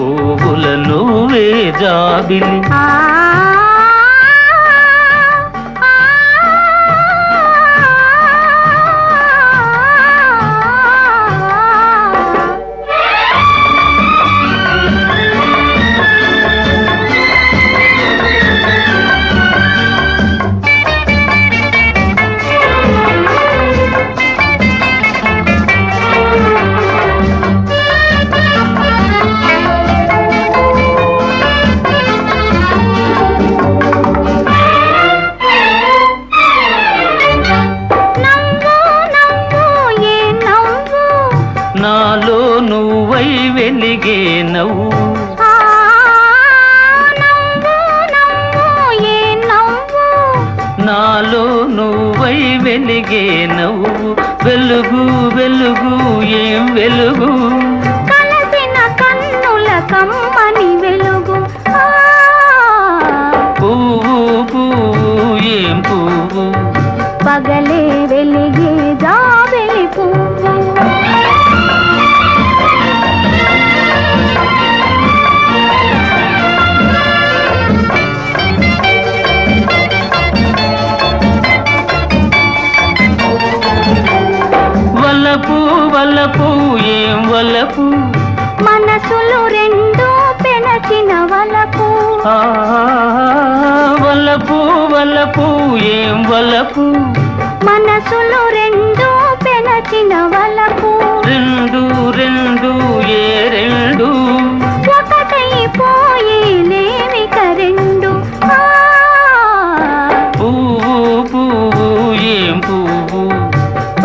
నవ్వుల పువ్వుల నువ్వే జాబిలి నాలో నువ్వై వెలిగే నవ్వు నాలో నువ్వై? వెలిగే నవ్వు వెలుగు వెలుగు ఏం వెలుగు? వల్లపు ఏం వల్లపు మనసులు రెండు పెనచిన వలకు ఆ, వల్లపు వల్లపు ఏం వల్లపు మనసులు రెండు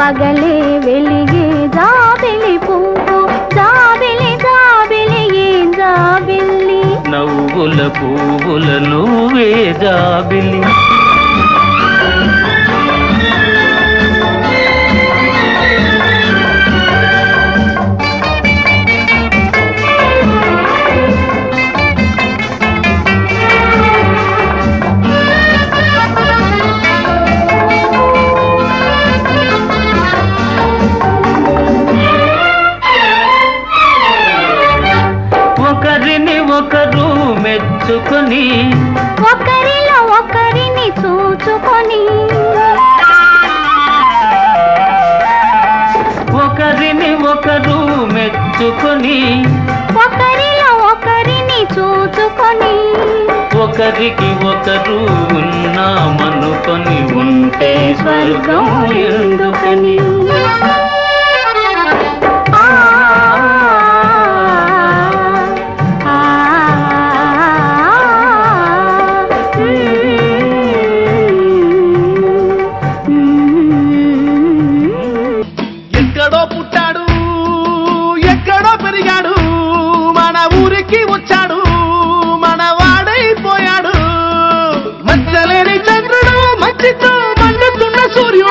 పగలే వెలిగే జాబిలి పువ్వు జాబిలి జాబిలి ఏం జాబిల్లి నవ్వుల పువ్వుల నువ్వే జాబిలి? మెచ్చుకొని ఒకరిలో ఒకరిని చూచుకొని ఒకరిని ఒకరు మెచ్చుకొని ఒకరిలో ఒకరిని చూచుకొని ఒకరికి ఒకరు ఉన్నామనుకొని ఉంటే స్వర్గం ఎందుకని? ఎక్కడో పుట్టాడు ఎక్కడో పెరిగాడు మన ఊరికి వచ్చాడు మన వాడైపోయాడు మచ్చలేని చంద్రుడు మంచితో మండుతున్న సూర్యుడు.